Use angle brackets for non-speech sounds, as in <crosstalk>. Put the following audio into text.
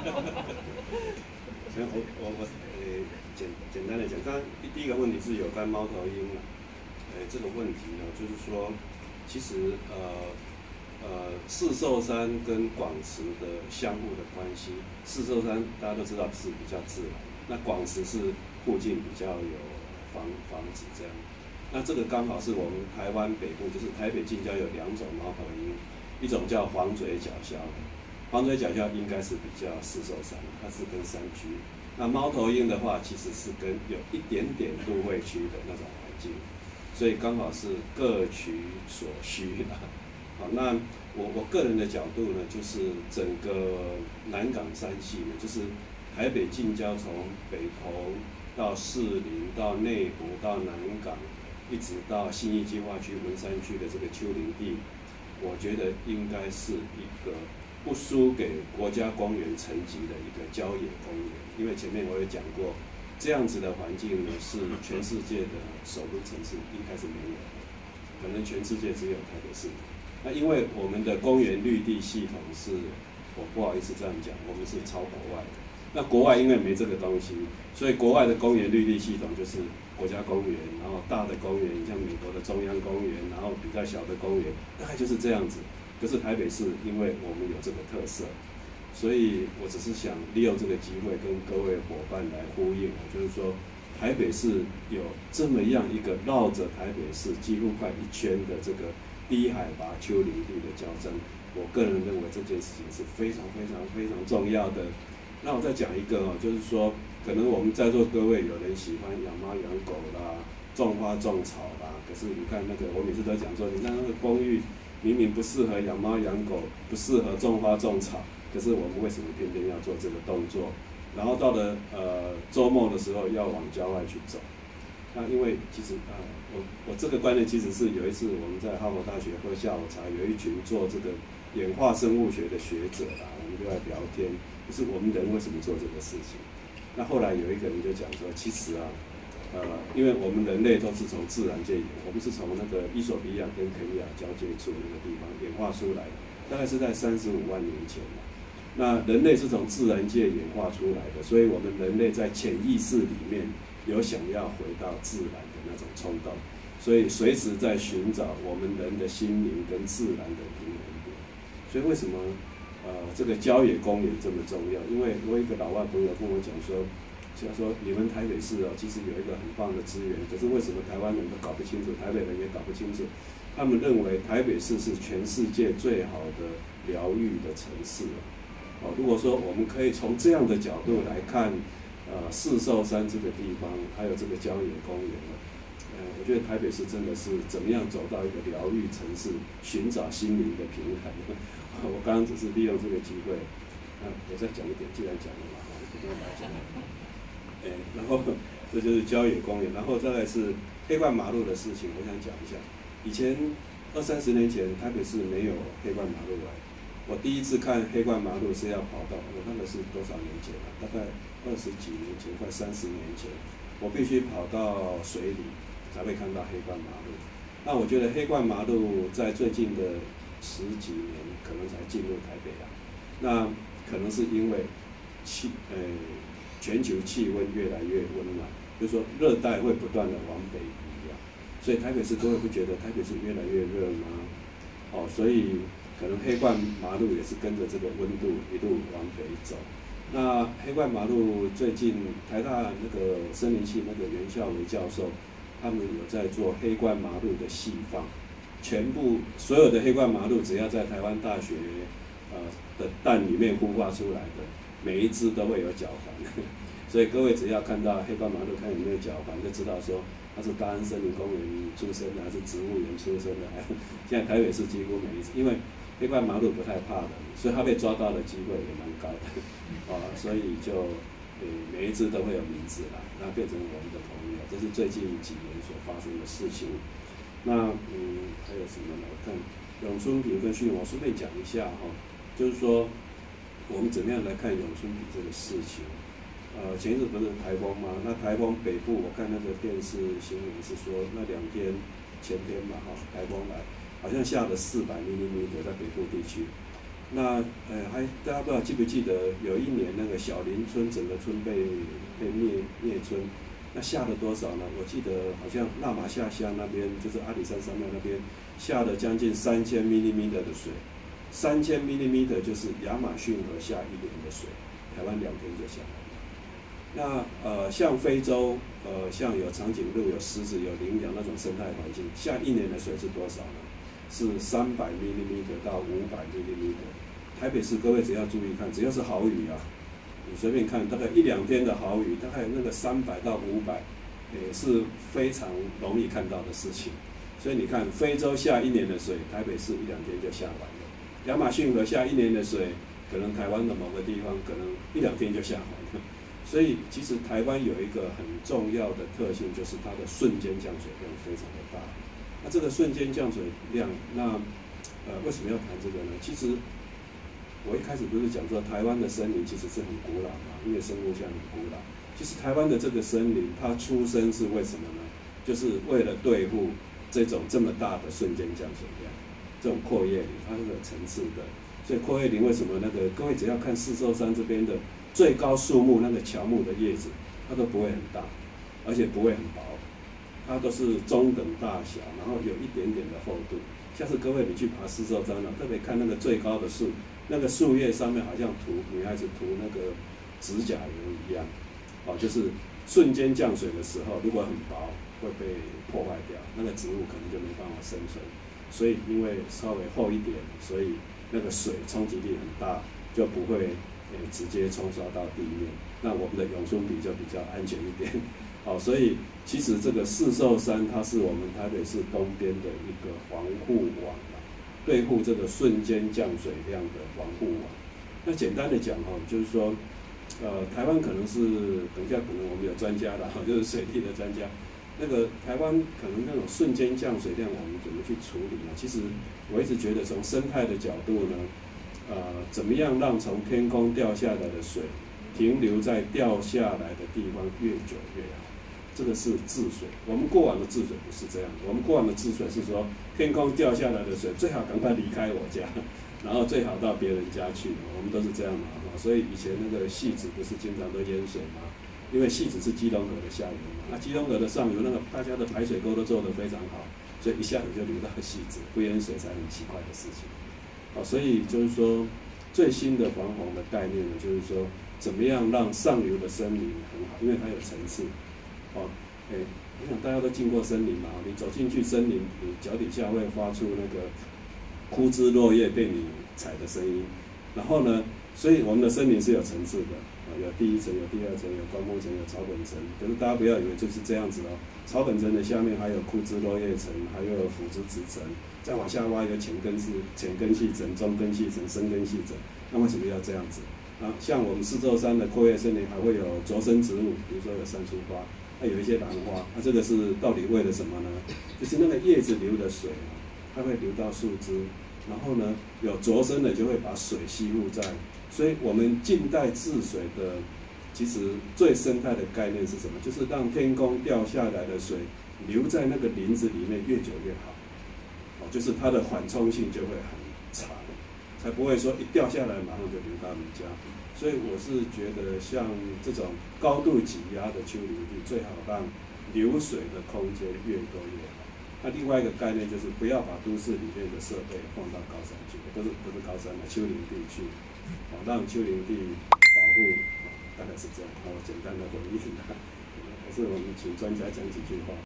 <laughs> 行，我我我呃简简单的讲，刚刚第一个问题是有关猫头鹰了，呃这个问题呢，就是说，其实呃呃四寿山跟广池的相互的关系，四寿山大家都知道是比较自然，那广池是附近比较有房房子这样，那这个刚好是我们台湾北部，就是台北近郊有两种猫头鹰，一种叫黄嘴角鸮。黄嘴角鸮应该是比较四兽山，它是跟山区。那猫头鹰的话，其实是跟有一点点都会区的那种环境，所以刚好是各取所需的。好，那我我个人的角度呢，就是整个南港山系呢，就是台北近郊从北投到士林到内湖到南港，一直到信义计划区文山区的这个丘陵地，我觉得应该是一个。不输给国家公园层级的一个郊野公园，因为前面我也讲过，这样子的环境呢是全世界的首都城市应该是没有的，可能全世界只有台北市。那因为我们的公园绿地系统是，我不好意思这样讲，我们是超国外的。那国外因为没这个东西，所以国外的公园绿地系统就是国家公园，然后大的公园像美国的中央公园，然后比较小的公园，大概就是这样子。可是台北市，因为我们有这个特色，所以我只是想利用这个机会跟各位伙伴来呼应，就是说台北市有这么样一个绕着台北市几乎快一圈的这个低海拔丘陵地的交争，我个人认为这件事情是非常非常非常重要的。那我再讲一个哦，就是说可能我们在座各位有人喜欢养猫养狗啦，种花种草啦，可是你看那个我每次都讲说，你看那个公寓。明明不适合养猫养狗，不适合种花种草，可是我们为什么偏偏要做这个动作？然后到了呃周末的时候要往郊外去走。那因为其实啊，我我这个观念其实是有一次我们在哈佛大学喝下午茶，有一群做这个演化生物学的学者啦，我们就在聊天，就是我们人为什么做这个事情？那后来有一个人就讲说，其实啊。呃，因为我们人类都是从自然界演，我们是从那个伊索比亚跟肯尼亚交界处那个地方演化出来的，大概是在三十五万年前那人类是从自然界演化出来的，所以我们人类在潜意识里面有想要回到自然的那种冲动，所以随时在寻找我们人的心灵跟自然的平衡点。所以为什么呃这个郊野公园这么重要？因为我一个老外朋友跟我讲说。就说你们台北市哦，其实有一个很棒的资源，可是为什么台湾人都搞不清楚，台北人也搞不清楚？他们认为台北市是全世界最好的疗愈的城市哦，如果说我们可以从这样的角度来看，呃，四寿山这个地方，还有这个郊野公园，呃，我觉得台北市真的是怎么样走到一个疗愈城市，寻找心灵的平衡。<laughs> 我刚刚只是利用这个机会，啊，我再讲一点，既然讲了嘛，我就不用来讲了。哎，<laughs> 然后这就是郊野公园，然后再来是黑冠马路的事情，我想讲一下。以前二三十年前，台北市没有黑冠马路来。我第一次看黑冠马路是要跑到，我那个是多少年前了？大概二十几年前，快三十年前，我必须跑到水里才会看到黑冠马路。那我觉得黑冠马路在最近的十几年可能才进入台北啊。那可能是因为气，呃。全球气温越来越温暖，就是说热带会不断的往北移啊，所以台北市各位不觉得台北市越来越热吗？哦，所以可能黑冠马路也是跟着这个温度一路往北走。那黑冠马路最近台大那个森林系那个袁孝伟教授，他们有在做黑冠马路的细放，全部所有的黑冠马路只要在台湾大学呃的蛋里面孵化出来的。每一只都会有脚环，<laughs> 所以各位只要看到黑斑马路，看有没有脚环，就知道说它是大安森林公园出生的，还是植物园出生的。<laughs> 现在台北市几乎每一只，因为黑斑马路不太怕人，所以它被抓到的机会也蛮高的。啊，<laughs> 所以就呃每一只都会有名字啦，那变成我们的朋友，这是最近几年所发生的事情。那嗯还有什么呢？我看永春平跟训，我顺便讲一下哈，就是说。我们怎么样来看永春比这个事情？呃，前一阵不是台风吗？那台风北部，我看那个电视新闻是说，那两天前天嘛，哈，台风来，好像下了四百厘米的在北部地区。那呃还大家不知道记不记得有一年那个小林村整个村被被灭灭村，那下了多少呢？我记得好像纳马夏乡那边就是阿里山山脉那边下了将近三千 m m 的水，三千 m m 就是亚马逊河下一年的水，台湾两天就下来。那呃，像非洲，呃，像有长颈鹿、有狮子、有羚羊那种生态环境，下一年的水是多少呢？是三百 m m 到五百 m m 台北市各位只要注意看，只要是好雨啊，你随便看，大概一两天的好雨，大概那个三百到五百，也是非常容易看到的事情。所以你看，非洲下一年的水，台北市一两天就下完了；亚马逊河下一年的水，可能台湾的某个地方可能一两天就下完了。<laughs> 所以，其实台湾有一个很重要的特性，就是它的瞬间降水量非常的大。那这个瞬间降水量，那呃为什么要谈这个呢？其实我一开始不是讲说，台湾的森林其实是很古老嘛，因为生物相很古老。其实台湾的这个森林，它出生是为什么呢？就是为了对付这种这么大的瞬间降水量，这种阔叶林，它是有层次的。所以阔叶林为什么那个各位只要看四寿山这边的。最高树木那个乔木的叶子，它都不会很大，而且不会很薄，它都是中等大小，然后有一点点的厚度。下次各位你去爬四兽山了，特别看那个最高的树，那个树叶上面好像涂女孩子涂那个指甲油一样，哦，就是瞬间降水的时候，如果很薄会被破坏掉，那个植物可能就没办法生存。所以因为稍微厚一点，所以那个水冲击力很大，就不会。直接冲刷到地面，那我们的永春比就比较安全一点。<laughs> 好，所以其实这个四兽山它是我们台北市东边的一个防护网，对付这个瞬间降水量的防护网。那简单的讲哈，就是说，呃，台湾可能是等一下可能我们有专家的哈，<laughs> 就是水利的专家。那个台湾可能那种瞬间降水量，我们怎么去处理呢？其实我一直觉得从生态的角度呢。呃，怎么样让从天空掉下来的水停留在掉下来的地方越久越好？这个是治水。我们过往的治水不是这样，我们过往的治水是说，天空掉下来的水最好赶快离开我家，<laughs> 然后最好到别人家去。我们都是这样嘛，所以以前那个戏子不是经常都淹水吗？因为戏子是基隆河的下游嘛，那基隆河的上游那个大家的排水沟都做得非常好，所以一下子就流到戏子，不淹水才很奇怪的事情。好，所以就是说，最新的防洪的概念呢，就是说，怎么样让上游的森林很好，因为它有层次。哦，哎，我想大家都进过森林嘛，你走进去森林，你脚底下会发出那个枯枝落叶被你踩的声音。然后呢，所以我们的森林是有层次的，有第一层，有第二层，有灌木层，有草本层。可是大家不要以为就是这样子哦，草本层的下面还有枯枝落叶层，还有腐殖质层。再往下挖有浅根是浅根系层、中根系层、深根系层。那为什么要这样子？啊，像我们四座山的阔叶森林还会有着生植物，比如说有山苏花，还有一些兰花。那这个是到底为了什么呢？就是那个叶子流的水，它会流到树枝，然后呢有着生的就会把水吸入在。所以我们近代治水的其实最生态的概念是什么？就是让天空掉下来的水留在那个林子里面越久越好。哦就是它的缓冲性就会很长，才不会说一掉下来马上就流到你家。所以我是觉得像这种高度挤压的丘陵地，最好让流水的空间越多越好。那另外一个概念就是不要把都市里面的设备放到高山去，不是不是高山的丘陵地去，好让丘陵地保护，大概是这样。我，简单的回应，还是我们请专家讲几句话。